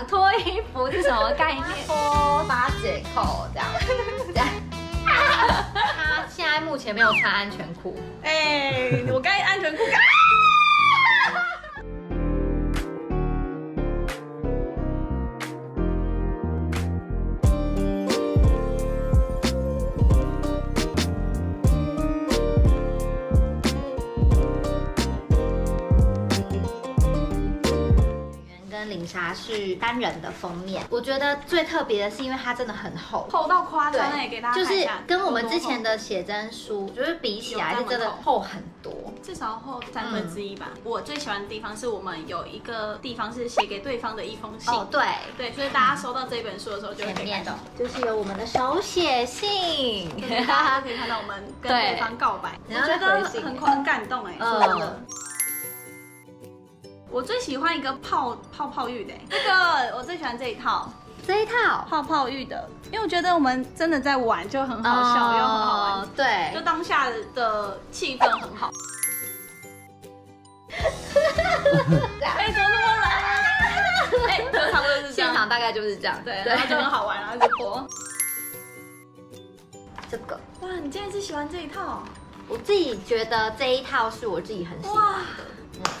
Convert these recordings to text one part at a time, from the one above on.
场脱衣服是什么概念？脱 八解扣这样，这样。他现在目前没有穿安全裤。哎，我该安全裤。领纱是单人的封面，我觉得最特别的是，因为它真的很厚，厚到夸张哎，给大家就是跟我们之前的写真书，就是比起来是真的厚很多，至少厚三分之一吧。我最喜欢的地方是我们有一个地方是写给对方的一封信，哦对对，所以大家收到这本书的时候就会看到，就是有我们的手写信，大家可以看到我们跟对方告白，我觉得很很感动哎，真的。我最喜欢一个泡泡泡浴的，这个我最喜欢这一套，这一套泡泡浴的，因为我觉得我们真的在玩，就很好笑又很好玩，对，就当下的气氛很好。哎，怎么那么软？哎，就差不多是现场大概就是这样，对，然后就很好玩，然后就播。这个，哇，你竟然是喜欢这一套？我自己觉得这一套是我自己很喜欢的。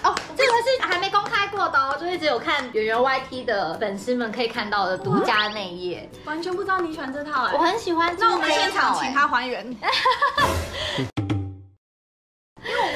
哦，这个是还没公开过的哦，就是只有看圆圆 YT 的粉丝们可以看到的独家内页，完全不知道你喜欢这套哎，我很喜欢，那我们现场请他还原。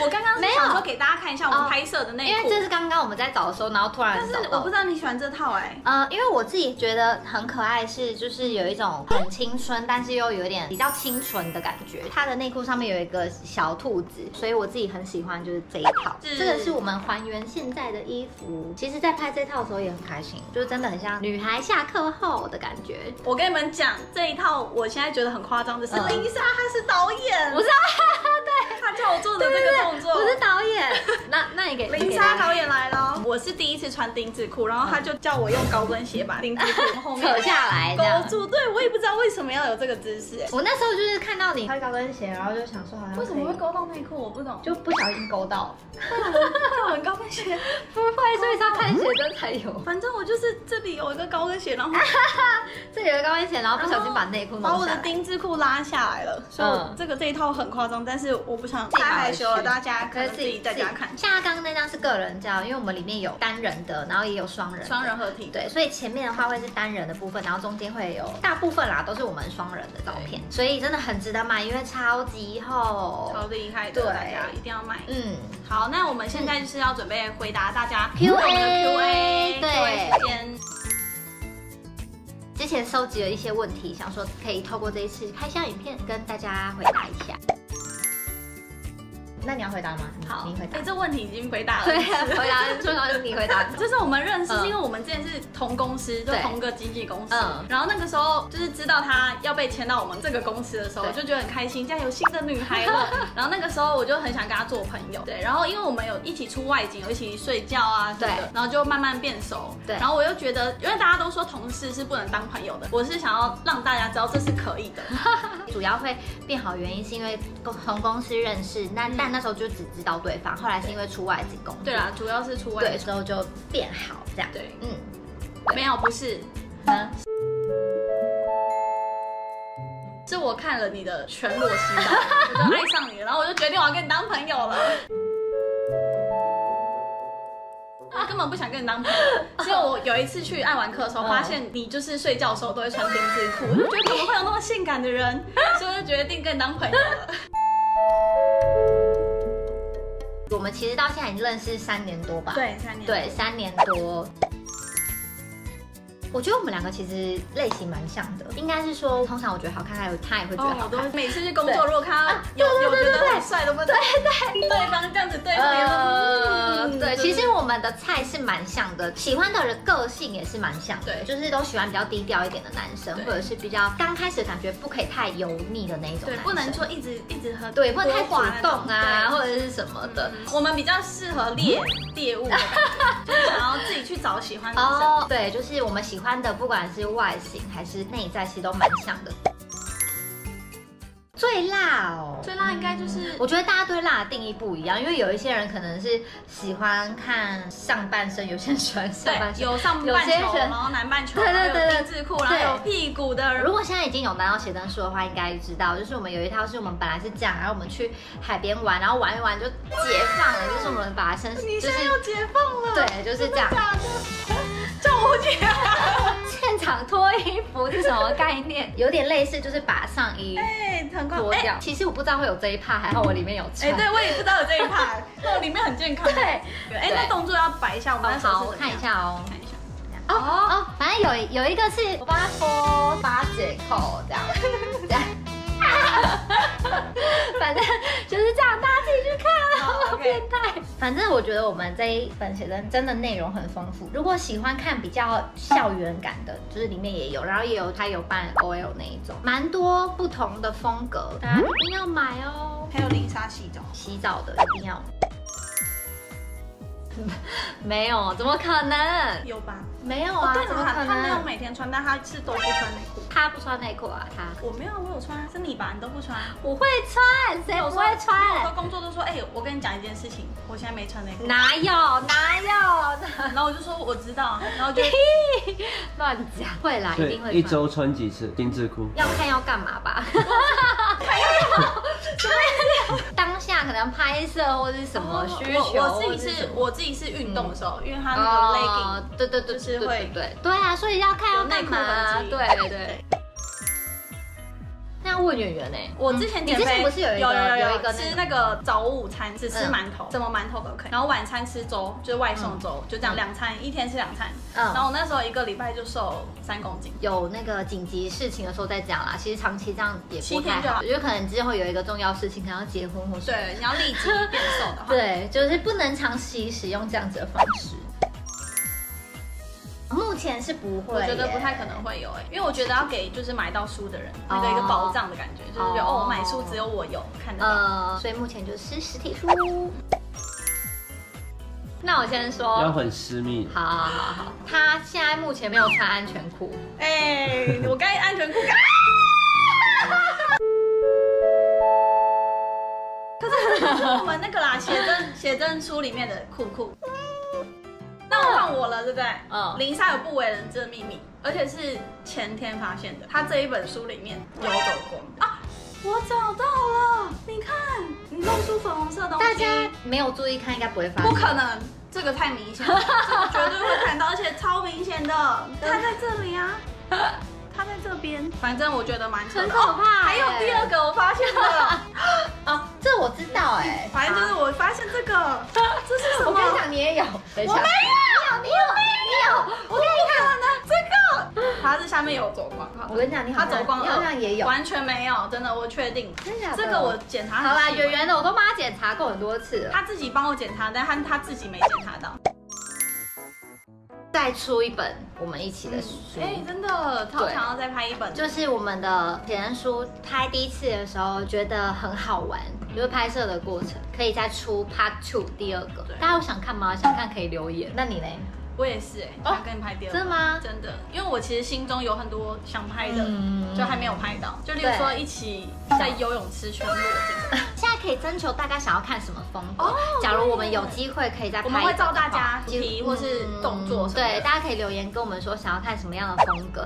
我刚刚没有说给大家看一下我们拍摄的内裤，因为这是刚刚我们在找的时候，然后突然。但是我不知道你喜欢这套哎。呃，因为我自己觉得很可爱，是就是有一种很青春，但是又有点比较清纯的感觉。它的内裤上面有一个小兔子，所以我自己很喜欢，就是这一套。这个是我们还原现在的衣服。其实，在拍这套的时候也很开心，就是真的很像女孩下课后的感觉。我跟你们讲，这一套我现在觉得很夸张的是，林莎她是导演，我知道，对，她叫我做的这个动作，我是导演。林莎导演来了，我是第一次穿丁字裤，然后他就叫我用高跟鞋把丁字裤后面 扯下来勾住。对我也不知道为什么要有这个姿势。我那时候就是看到你穿高跟鞋，然后就想说好像为什么会勾到内裤，我不懂，就不小心勾到。我高跟鞋不会，所以他看鞋跟才有。反正我就是这里有一个高跟鞋，然后 这里有个高跟鞋，然后不小心把内裤把我的丁字裤拉下来了。所以这个这一套很夸张，但是我不想太害羞了，大家可以自己在家看。像刚刚那张是个人照，因为我们里面有单人的，然后也有双人，双人合体。对，所以前面的话会是单人的部分，然后中间会有大部分啦都是我们双人的照片，所以真的很值得买，因为超级厚，超厉害的，大家一定要买。嗯，好，那我们现在就是要准备回答大家 Q A，对，之前收集了一些问题，想说可以透过这一次开箱影片跟大家回答一下。那你要回答吗？好，你回答。哎，这问题已经回答了。对，回答重要是你回答。就是我们认识，是因为我们之前是同公司，就同个经纪公司。嗯。然后那个时候就是知道他要被签到我们这个公司的时候，就觉得很开心，这样有新的女孩了。然后那个时候我就很想跟他做朋友。对。然后因为我们有一起出外景，有一起睡觉啊，什么的。然后就慢慢变熟。对。然后我又觉得，因为大家都说同事是不能当朋友的，我是想要让大家知道这是可以的。主要会变好原因是因为同公司认识，那但。那时候就只知道对方，后来是因为出外景工作。对啦，主要是出外对，之后就变好这样。对，嗯，没有，不是，嗯是我看了你的全裸洗澡，我就爱上你了，然后我就决定我要跟你当朋友了。我根本不想跟你当朋友，只有我有一次去爱玩课的时候，发现你就是睡觉的时候都会穿丁字裤，我就觉得怎么会有那么性感的人，所以就决定跟你当朋友了。我们其实到现在已经认识三年多吧？对，三年。对，三年多。我觉得我们两个其实类型蛮像的，应该是说，通常我觉得好看，还有他也会觉得好看。每次去工作，如果看到有有觉得很帅的，对对对，对方这样子对方，对，其实我们的菜是蛮像的，喜欢的人个性也是蛮像的，就是都喜欢比较低调一点的男生，或者是比较刚开始感觉不可以太油腻的那种，对，不能说一直一直喝，对，不能太主动啊，或者是什么的。我们比较适合猎猎物，就是想要自己去找喜欢的女生，对，就是我们喜欢。欢的不管是外形还是内在，其实都蛮像的。最辣哦，最辣应该就是我觉得大家对辣的定义不一样，因为有一些人可能是喜欢看上半身，有些人喜欢上半身，有上半球，然后南半球，对对对对，字裤，然后有屁股的。如果现在已经有拿到写真书的话，应该知道，就是我们有一套是我们本来是这样，然后我们去海边玩，然后玩一玩就解放了，就是我们把它身，你现在要解放了，对，就是这样。叫我姐，现场脱衣服是什么概念？有点类似，就是把上衣脱掉。其实我不知道会有这一趴，还好我里面有穿。哎，对我也不知道有这一趴，那我里面很健康。对，哎，那动作要摆一下，我们好，我看一下哦，看一下。哦哦，反正有有一个是我帮他脱八解扣这样，这样。反正就是这样，好变态。反正我觉得我们这一本写真真的内容很丰富。如果喜欢看比较校园感的，就是里面也有，然后也有他有扮 OL 那一种，蛮多不同的风格，大家一定要买哦。还有零沙洗澡，洗澡的一定要。没有，怎么可能？有吧？没有啊，怎么可能？他没有每天穿，但他是都不穿内裤。他不穿内裤啊？他？我没有，我有穿，是你吧？你都不穿？我会穿，谁不会穿？我说工作都说，哎，我跟你讲一件事情，我现在没穿内裤。哪有？哪有？然后我就说我知道，然后就 乱讲。会啦，一定会。一周穿几次丁字裤？要看要干嘛吧？看要当下可能拍摄或者是什么需求。我自己是我自己是运动的时候，因为他那个 legging，对对对，就是会对对啊，所以要看要干嘛？对对。那问圆圆呢？我之前你之前不是有一个有一个吃那个早午餐只吃馒头，什么馒头都可以，然后晚餐吃粥，就是外送粥，就这样两餐，一天吃两餐。嗯，然后我那时候一个礼拜就瘦三公斤。有那个紧急事情的时候再讲啦，其实长期这样也不太好，因为可能之后有一个重要事情，可能要结婚或对，你要立即变瘦的话，对，就是不能长期使用这样子的方式。目前是不会，我觉得不太可能会有哎，因为我觉得要给就是买到书的人那个一个保障的感觉，就是哦，我买书只有我有看得到，所以目前就是实体书。那我先说，要很私密。好好好好，他现在目前没有穿安全裤。哎，我该安全裤。可是我们那个啦，写真写真书里面的裤裤。那换我了，对不对？嗯。林莎有不为人知的秘密，而且是前天发现的。他这一本书里面有走光啊！我找到了，你看，你弄出粉红色的东西。大家没有注意看，应该不会发现。不可能，这个太明显了，绝对会看到，而且超明显的，它在这里啊。他在这边，反正我觉得蛮很可怕。还有第二个，我发现了。哦，这我知道哎。反正就是我发现这个，这是什么？我跟你讲，你也有。我没有，你有，没有。我给你看呢，这个，它是下面有走光。我跟你讲，你它走光，好像也有。完全没有，真的，我确定。真的？这个我检查好啦，圆圆的我都帮他检查过很多次了。他自己帮我检查，但他他自己没检查到。再出一本我们一起的书，哎，真的，超想要再拍一本。就是我们的体验书拍第一次的时候，觉得很好玩，就是拍摄的过程，可以再出 Part Two 第二个。大家有想看吗？想看可以留言。那你嘞？我也是哎，想跟你拍第二。真的吗？真的，因为我其实心中有很多想拍的，就还没有拍到。就例如说一起在游泳池全裸这个。现在可以征求大家想要看什么风格。假如我们有机会可以再拍，我们会照大家题或是动作。对，大家可以留言跟我们说想要看什么样的风格。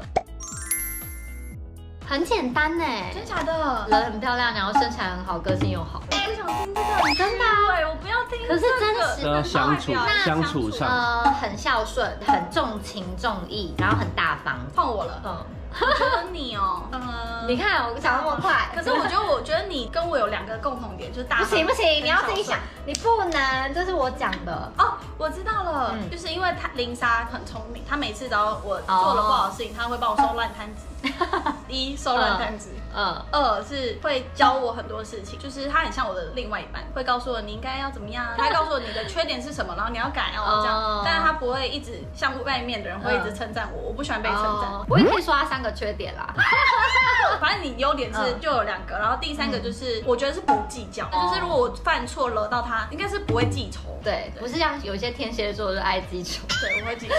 很简单呢，真假的？人很漂亮，然后身材很好，个性又好。我不想听这个，真的？对，我不要听。可是真实的相处相处上，呃，很孝顺，很重情重义，然后很大方。碰我了，嗯。我觉得你哦，嗯，你看我讲那么快，可是我觉得，我觉得你跟我有两个共同点，就是大。不行不行，你要自己想，你不能，这是我讲的哦。我知道了，就是因为他林莎很聪明，他每次只要我做了不好的事情，他会帮我收烂摊子。一收烂摊子，嗯，二是会教我很多事情，就是他很像我的另外一半，会告诉我你应该要怎么样，他告诉我你的缺点是什么，然后你要改哦这样，但是他不会一直像外面的人会一直称赞我，我不喜欢被称赞，我也可以说他三个缺点啦，反正你优点是就有两个，然后第三个就是我觉得是不计较，就是如果我犯错惹到他，应该是不会记仇，对，不是像有些天蝎座就爱记仇，对，我会记仇。